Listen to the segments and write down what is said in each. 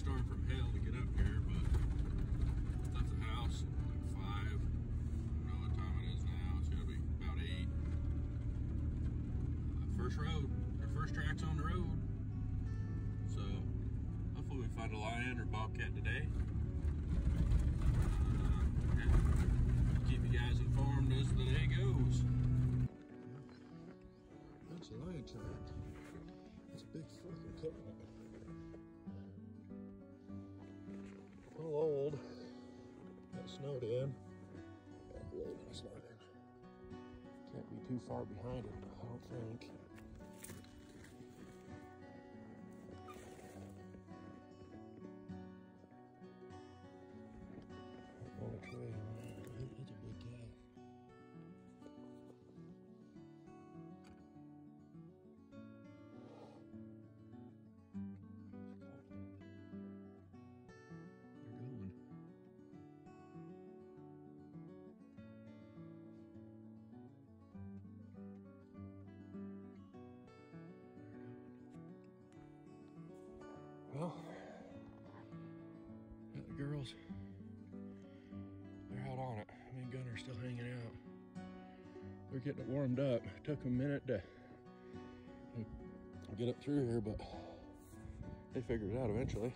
storm from hell to get up here, but left the house like five. I don't know what time it is now. It's gotta be about eight. Uh, first road, our first track's on the road. So hopefully we find a lion or bobcat today. Uh, yeah. Keep you guys informed as the day goes. That's a lion track. It's a big fucking coconut. Too far behind it, I don't think. Girls. They're out on it. Me and Gunner's still hanging out. They're getting it warmed up. It took a minute to get up through here, but they figured it out eventually.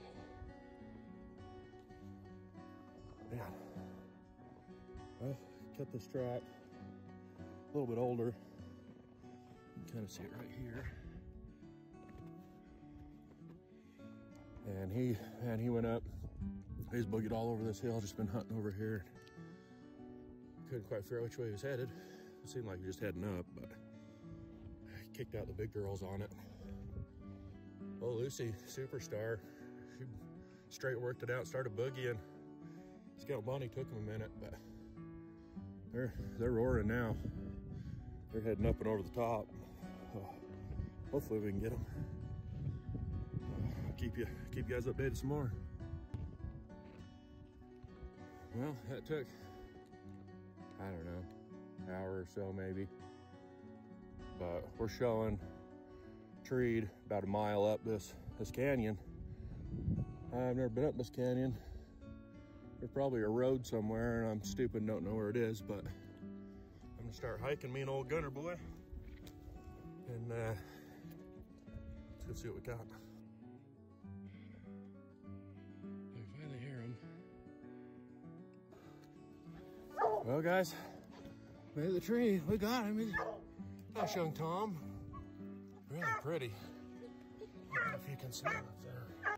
Man. Well, cut this track. A little bit older. You can kind of see it right here. And he, and he went up. He's boogied all over this hill, just been hunting over here. Couldn't quite figure out which way he was headed. It seemed like he was just heading up, but kicked out the big girls on it. Oh, Lucy, superstar. She straight worked it out, started boogieing. Scout Bonnie took him a minute, but they're they're roaring now. They're heading up and over the top. Oh, hopefully we can get them. I'll keep you keep you guys updated some more. Well, that took I don't know, an hour or so maybe. But we're showing treed about a mile up this this canyon. I've never been up this canyon. There's probably a road somewhere and I'm stupid and don't know where it is, but I'm gonna start hiking me and old Gunner boy. And uh, let's go see what we got. Well guys, made the tree. We got him. Nice young Tom. Really pretty. If you can see up there.